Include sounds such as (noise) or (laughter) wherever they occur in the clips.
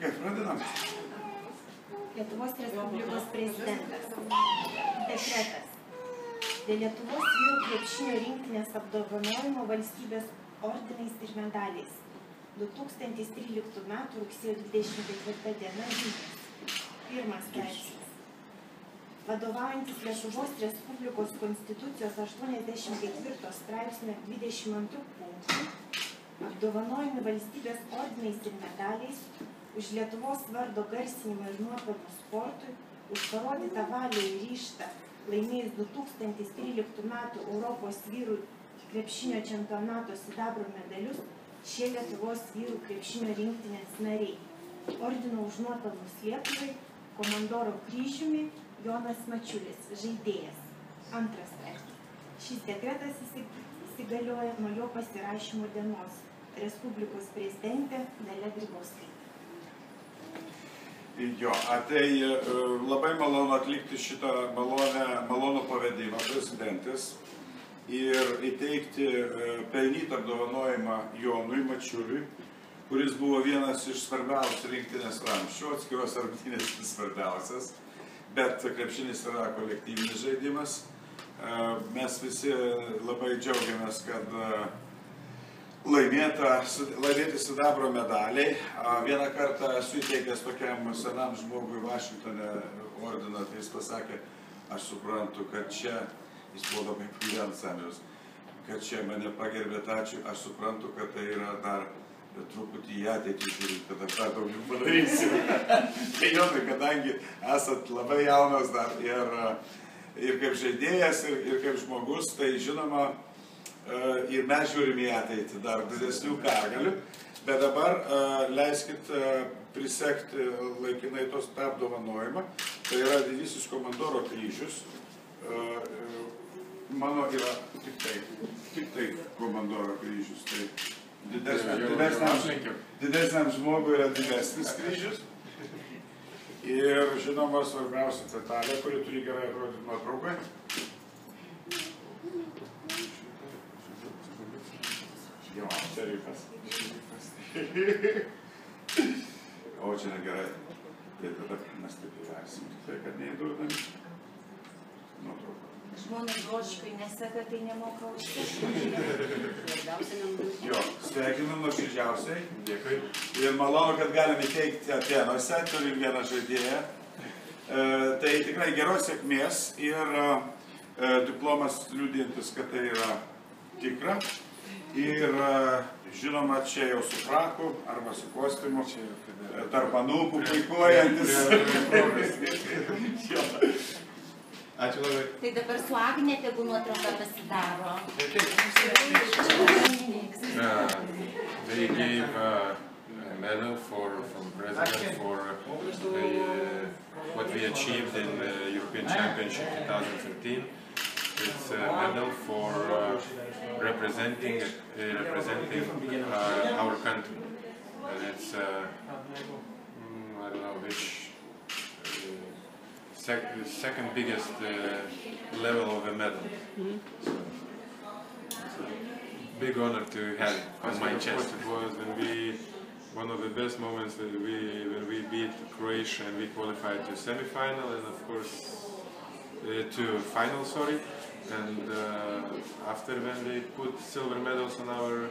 Kaip pradedam? Lietuvos Respublikos prezidentas. Dekretas. Dėl Lietuvos vyrų krepšinio rinktinės apdovanojimo valstybės ordinais ir medaliais. 2013 m. rugsėjo 24 diena Vilnius. Pirmas straipsnis. Vadovaujantis Lietuvos Respublikos Konstitucijos 84 straipsnio 22 punktų, apdovanojami valstybės ordinais ir medaliais už Lietuvos vardo garsinimą ir nuopelnų sportui, už parodytą valią ir ryštą laimėjus 2013 m. Europos vyrų krepšinio čempionato sidabro medalius šie Lietuvos vyrų krepšinio rinktinės nariai. Ordino už nuopelnus Lietuvai, komandoro kryžiumi Jonas Mačiulis, žaidėjas. Antras straipsnis. Šis dekretas įsi- įsigalioja nuo jo pasirašymo dienos. Respublikos prezidentė Dalia Grybauskaitė. Jo, tai e, labai malonu atlikti šitą malonę, malonų pavedimą prezidentės ir įteikti e, pelnytą apdovanojimą Jonui Mačiuliui, kuris buvo vienas iš svarbiausių rinktinės ramščių, atskiros rungtynės (laughs) svarbiausias, bet krepšinis yra kolektyvinis žaidimas. E, Mes visi labai džiaugiamės, kad laimėta, laimėti sidabro medaliai. Vieną kartą esu įteikęs tokiam senam žmogui Vašingtone ordiną, tai jis pasakė, aš suprantu, kad čia, jis buvo labai gyvens amžiaus, kad čia mane pagerbėt, ačiū, aš suprantu, kad tai yra dar truputį į ateitį žiūrint, kad aš tą daugiau padarysiu. (laughs) tai Jonai, kadangi esat labai jaunas dar ir, ir kaip žaidėjas, ir, ir kaip žmogus, tai žinoma, ir mes žiūrim į ateitį dar didesnių pergalių, bet dabar e, leiskit e, prisekti laikinai tos apdovanojimą. Tai yra didysis komandoro kryžius. E, Mano yra tik tai, tik tai komandoro kryžius. Tai didesniam, didesniam, didesniam žmogui yra didesnis kryžius. Ir žinoma, svarbiausia detalė, kuri turi gerai atrodyti nuotraukai. Jo, šerifas. O čia negerai. Tai tada mes taip įversim, tai kad neįdurdami. Nuotrauką. Žmonai grožikai neseka, tai nemoka užsiekti. Jo, sveikinam nuoširdžiausiai. Dėkui. Ir malonu, kad galime įteikti Atenuose, turim vieną žaidėją. E, tai tikrai geros sėkmės ir e, diplomas liūdintis, kad tai yra tikra. Ir e, žinoma, čia jau su fraku arba su kostiumu, e, tarp anūkų puikuojantis. Ačiū labai. Tai dabar su Agne tegu nuotrauka pasidaro. They gave uh, a medal for from president for the, uh, what we achieved in the European Championship 2013. It's a medal for uh, representing uh, representing uh, our country, and it's uh, mm, I don't know which sec- second biggest level of a medal. So, big honor to have on my chest. It was when we one of the best moments that we when we beat Croatia and we qualified to semi-final and of course to final. Sorry, and uh, after when they put silver medals on our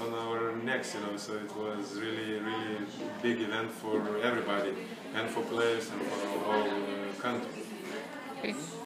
on our necks, you know, so it was really really big event for everybody and for players and for all uh, country. Okay.